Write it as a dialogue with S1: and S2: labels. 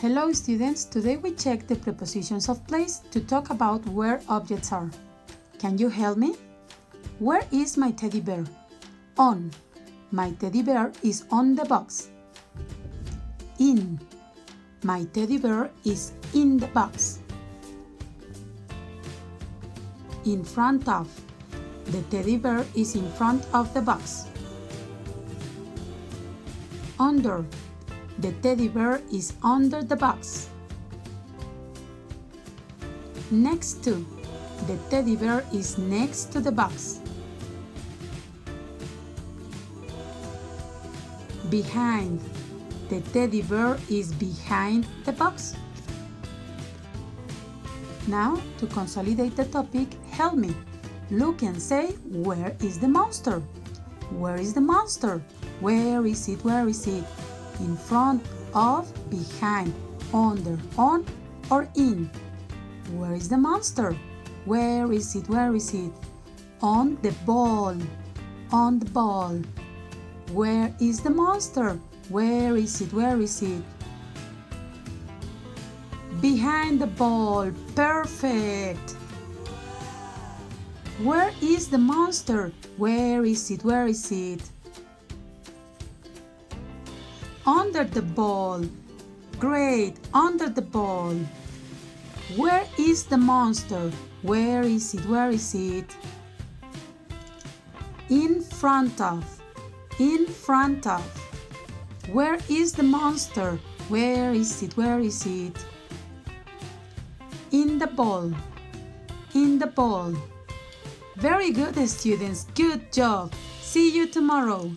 S1: Hello students, today we check the prepositions of place to talk about where objects are. Can you help me? Where is my teddy bear? On. My teddy bear is on the box. In. My teddy bear is in the box. In front of. The teddy bear is in front of the box. Under. The teddy bear is under the box. Next to. The teddy bear is next to the box. Behind. The teddy bear is behind the box. Now, to consolidate the topic, help me. Look and say, where is the monster? Where is the monster? Where is it? Where is it? In front of, behind, under, on, or in? Where is the monster? Where is it? Where is it? On the ball. On the ball. Where is the monster? Where is it? Where is it? Behind the ball. Perfect. Where is the monster? Where is it? Where is it? Under the ball. Great, under the ball. Where is the monster? Where is it? Where is it? In front of. In front of. Where is the monster? Where is it? Where is it? In the ball. In the ball. Very good, students. Good job. See you tomorrow.